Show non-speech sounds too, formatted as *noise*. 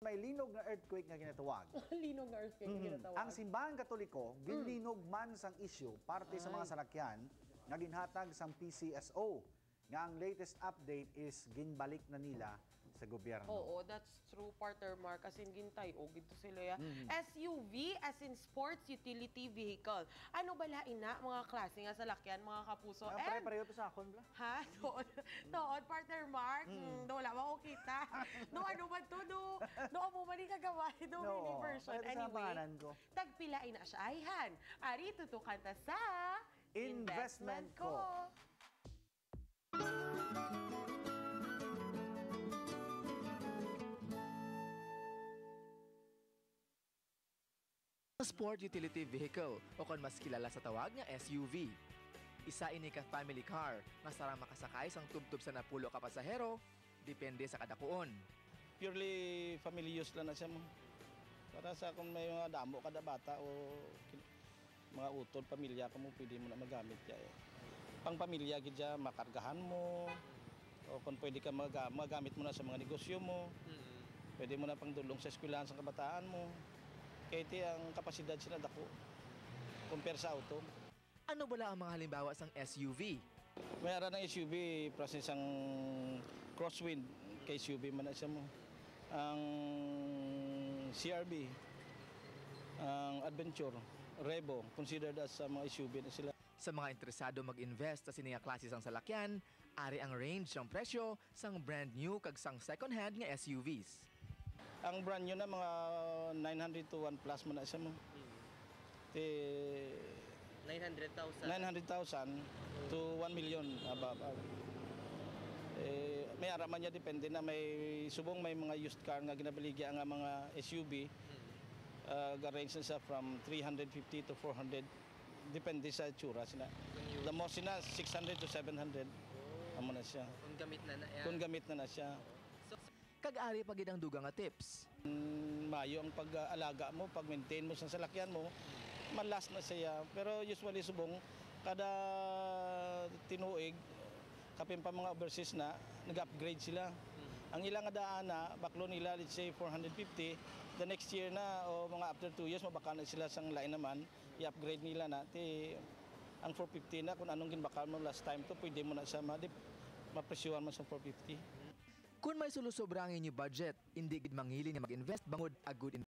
may linog na earthquake nga ginatawag. *laughs* Linog na earthquake mm ginatawag. Ang simbahan katoliko, ginlinog man sang issue parte sa mga salakyan nga ginhatag sang PCSO nga ang latest update is ginbalik na nila sa gobyerno. Oo, that's true, partner Mark. As in, gintay. O, gito sila ya. Mm-hmm. SUV, as in sports utility vehicle. Ano bala ina, mga klase nga salakyan, mga kapuso? Ah, And- pare-pareho to sa akon, bla. Ha? *laughs* Doon, doon, partner Mark. Mm. wala mo ko kita. No, ano ba to? No, no, mo man kagawa. No, No, mini version. sa pangalan ko. tagpilain na siya. Ayhan. Ari, tutukan ta sa Investment ko. Sport utility vehicle o kung mas kilala sa tawag nga SUV. Isa ini ka family car nga sarang makasakay sang tubtub sa napulo ka pasahero, depende sa kadakuon. purely family use lang na siya mo. Para sa kung may mga damo kada bata o mga utol, pamilya ka mo, pwede mo na magamit siya. Eh. Pang pamilya gid siya, makargahan mo, o kung pwede ka maga- magamit mo na sa mga negosyo mo, pwede mo na pang dulong sa eskwelahan sa kabataan mo. Kaya iti ang kapasidad sila dako compare sa auto. Ano bala ang mga halimbawa sang SUV? May ara ng SUV, process ang crosswind kay SUV man na siya mo. Ang CRB, ang Adventure, Revo, considered as uh, mga SUV na sila. Sa mga interesado mag-invest sa sininga klase sang salakyan, ari ang range ng presyo sang brand new kag sang second hand nga SUVs. Ang brand new na mga 900 to 1 plus mo na siya mo. Ti 900,000. 900,000 to 1 million above. Eh, may araman niya depende na may subong may mga used car nga ginabaligya nga mga SUV. Uh, range na siya from 350 to 400 depende sa tsura sina. The most sina 600 to 700 amo na siya. Kung gamit na na yan. Kung gamit na na siya. Kag ari pagid ang dugang nga tips. Mm, mayo ang pag-alaga mo, pag-maintain mo sa salakyan mo, malas na siya. Pero usually subong, kada tinuig, kapin pa mga overseas na, nag-upgrade sila. Ang ilang nga daan na, baklo nila, let's say 450, the next year na, o mga after 2 years, mabaka na sila sang lain naman, i-upgrade nila na. Ti, ang 450 na, kung anong ginbakal mo last time to, pwede mo na siya mapresyuhan mo sa 450. Kung may sulusobra ang inyo budget, hindi gid mangili nga mag-invest bangod a good